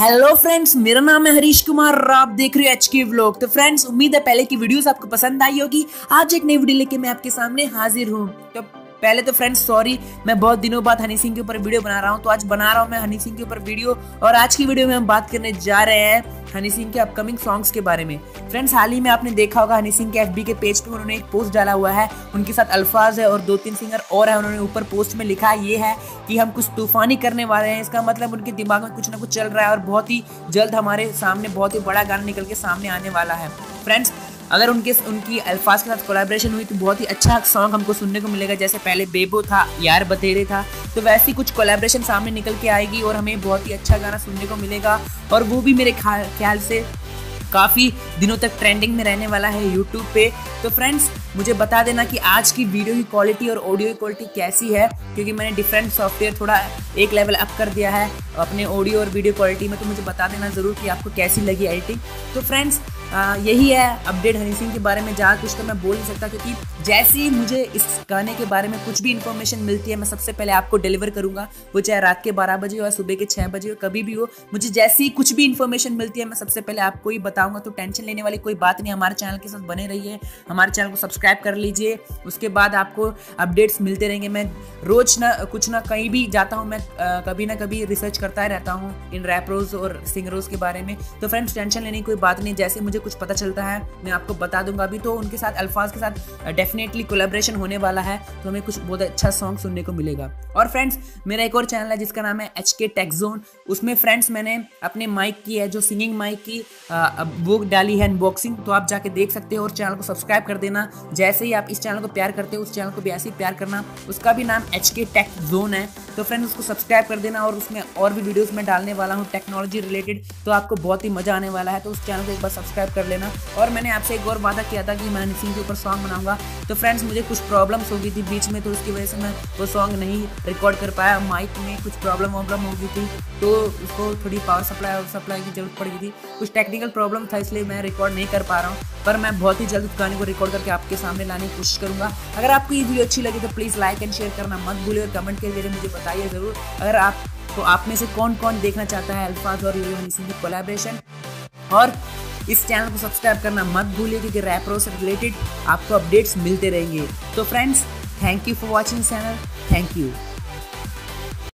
Hello friends मेरा नाम है हरीश कुमार और आप देख रहे हो एच के व्लॉग तो फ्रेंड्स उम्मीद है पहले की वीडियोस आपको पसंद आई होगी। आज एक नई वीडियो लेके मैं आपके सामने हाजिर हूँ। तो पहले तो फ्रेंड्स सॉरी मैं बहुत दिनों बाद हनी सिंह के ऊपर वीडियो बना रहा हूँ तो आज बना रहा हूँ मैं हनी सिंह के ऊपर वीडियो और आज की वीडियो में हम बात करने जा रहे हैं हनी सिंह के अपकमिंग सॉन्ग्स के बारे में। फ्रेंड्स हाल ही में आपने देखा होगा हनी सिंह के एफबी के पेज पे उन्होंने एक पोस्ट डाला हुआ है, उनके साथ अल्फाज है और दो तीन सिंगर और है, उन्होंने ऊपर पोस्ट में लिखा ये है कि हम कुछ तूफानी करने वाले हैं, इसका मतलब उनके दिमाग में कुछ ना कुछ चल रहा है और बहुत ही जल्द हमारे सामने बहुत ही बड़ा गाना निकल के सामने आने वाला है। फ्रेंड्स अगर उनके, उनकी अल्फाज के साथ कोलाब्रेशन हुई तो बहुत ही अच्छा सॉन्ग हमको सुनने को मिलेगा। जैसे पहले बेबो था, यार बतेरे था तो वैसी कुछ कोलाब्रेशन सामने निकल के आएगी और हमें बहुत ही अच्छा गाना सुनने को मिलेगा। और वो भी मेरे ख्याल से काफ़ी दिनों तक ट्रेंडिंग में रहने वाला है यूट्यूब पे। तो फ्रेंड्स मुझे बता देना कि आज की वीडियो की क्वालिटी और ऑडियो की क्वालिटी कैसी है, क्योंकि मैंने डिफरेंट सॉफ्टवेयर थोड़ा एक लेवल अप कर दिया है अपने ऑडियो और वीडियो क्वालिटी में। तो मुझे बता देना ज़रूर कि आपको कैसी लगी एडिटिंग तो फ्रेंड्स आ, यही है अपडेट हनी सिंह के बारे में। ज़्यादा कुछ तो मैं बोल नहीं सकता क्योंकि जैसे ही मुझे इस गाने के बारे में कुछ भी इन्फॉर्मेशन मिलती है मैं सबसे पहले आपको डिलीवर करूँगा। वो चाहे रात के बारह बजे हो या सुबह के छः बजे हो कभी भी हो मुझे जैसी कुछ भी इन्फॉर्मेशन मिलती है मैं सबसे पहले आपको ही बताऊँगा। तो टेंशन लेने वाली कोई बात नहीं हमारे चैनल के साथ बने रहिए हमारे चैनल को सब्सक्राइब कर लीजिए उसके बाद आपको अपडेट्स मिलते रहेंगे। मैं रोज ना कुछ ना कहीं भी जाता हूँ मैं कभी ना कभी रिसर्च करता रहता हूँ इन रैपरोज और सिंगरोज के बारे में। तो फ्रेंड्स टेंशन लेने की कोई बात नहीं जैसे मुझे कुछ पता चलता है, मैं आपको बता दूँगा अभी तो उनके साथ, अल्फाज के साथ डेफिनेटली कोलेब्रेशन होने वाला है तो हमें कुछ बहुत अच्छा सॉन्ग सुनने को मिलेगा। और फ्रेंड्स मेरा एक और चैनल है, जिसका नाम है एच के टेक्जोन उसमें फ्रेंड्स मैंने अपने माइक की है, जो सिंगिंग माइक की बुक डाली है अनबॉक्सिंग तो आप जाके देख सकते हो, और चैनल को सब्सक्राइब कर देना। जैसे ही आप इस चैनल को प्यार करते हो, उस चैनल को भी ऐसे ही प्यार करना। उसका भी नाम एच के टेक जोन है। तो फ्रेंड्स उसको सब्सक्राइब कर देना, और उसमें और भी वीडियोस में डालने वाला हूँ टेक्नोलॉजी रिलेटेड तो आपको बहुत ही मज़ा आने वाला है। तो उस चैनल को एक बार सब्सक्राइब कर लेना। और मैंने आपसे एक और वादा किया था कि मैं सिंह के ऊपर सॉन्ग बनाऊँगा। तो फ्रेंड्स मुझे कुछ प्रॉब्लम्स हो गई थी बीच में तो उसकी वजह से मैं वो सॉन्ग नहीं रिकॉर्ड कर पाया। माइक में कुछ प्रॉब्लम वॉब्लम हो गई थी तो उसको थोड़ी पावर सप्लाई और सप्लाई की ज़रूरत पड़ गई थी। कुछ टेक्निकल प्रॉब्लम था, इसलिए मैं रिकॉर्ड नहीं कर पा रहा हूँ। पर मैं बहुत ही जल्द उस गाने को रिकॉर्ड करके आपके सामने लाने की कोशिश करूँगा। अगर आपको ये वीडियो अच्छी लगी तो प्लीज़ लाइक एंड शेयर करना मत भूलिए और कमेंट के ज़रिए मुझे बताइए ज़रूर। अगर आप तो आप में से कौन कौन देखना चाहता है अल्फाज और हनी की कोलेब्रेशन और इस चैनल को सब्सक्राइब करना मत भूलिए क्योंकि रैपरो से रिलेटेड आपको अपडेट्स मिलते रहेंगे। तो friends thank you for watching channel thank you